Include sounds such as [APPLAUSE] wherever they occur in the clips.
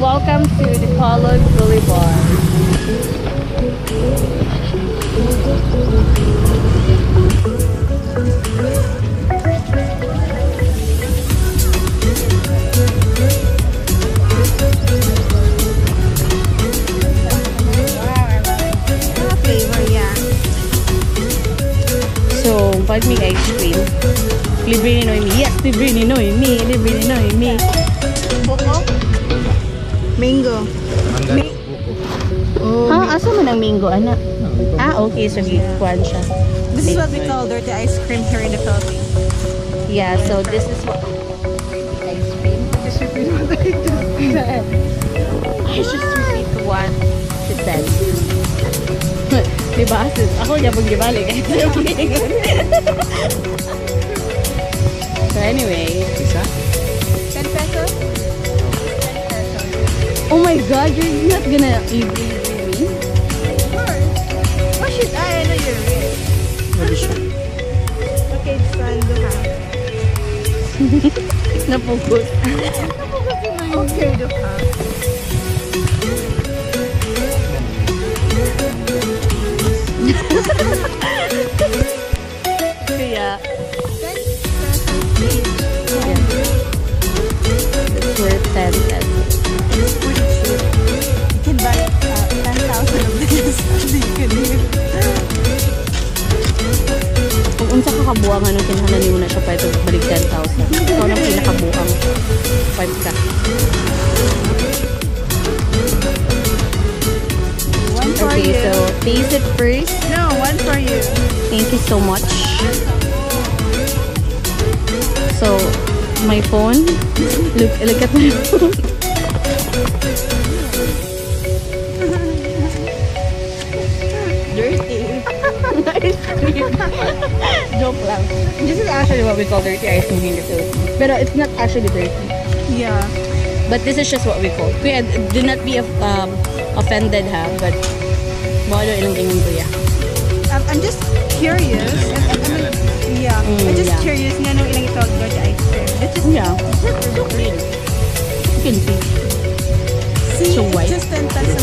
welcome to the Colon Boulevard. So, pag may ice cream, libre ni Noemi. Yes, libre ni Noemi. Libre ni Noemi. Mango. Mangga buko. Oh, Ha? Asa man ang mango, anak? Ah, okay. So, gikuan siya. This is what we call dirty ice cream here in the Philippines. Yeah, so this is what ice cream. [LAUGHS] Just repeat what I just said. I just repeat one to ten. [LAUGHS] diba? Ako niya pag gibalik. [LAUGHS] so anyway. My god, you're not gonna leave me? Of course. What should I? Ah, I know you're rich. Pwede siya. Okay, son, do ha. Napugod. Okay, do ha. Unsa ka kabuang ano kinahanglan nimo na siya pa ito balik 10,000. Ikaw na pinakabuang 5 ka. One for Okay, you. so taste it first. No, one for you. Thank you so much. So, my phone. Look, look at my [LAUGHS] phone. Dirty. [LAUGHS] [LAUGHS] Joke lang. This is actually what we call dirty ice cream in the Philippines. But it's not actually dirty. Yeah. But this is just what we call. Kuya, do not be um, offended ha. But, mo ano ilang tingin kuya. I'm, I'm just curious. Yeah. Mm, I'm just yeah. curious nga nung ilang ito dirty ice cream. Let's just Yeah. It's okay. You can see. see. So white. Just 10 pesos.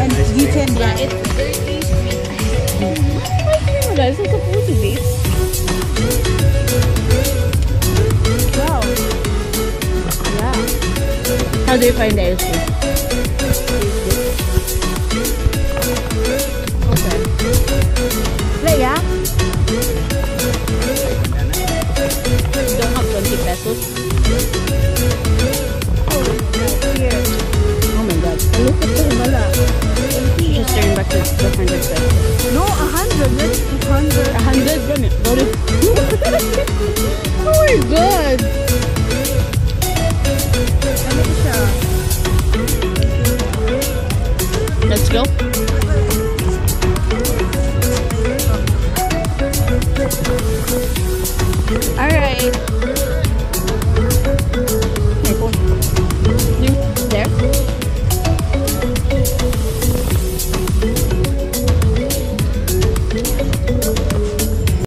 And you can Yeah, it's dirty sweet ice cream. Ice cream guys, it's supposed to be. You find the ice cream? Okay. Yeah? You don't have 20 pesos? Oh my god. Look at the wala. Just turn back to the 100 pesos. No, a hundred. Let's 200. 100 ganit. Got it. [LAUGHS] oh my god. All right.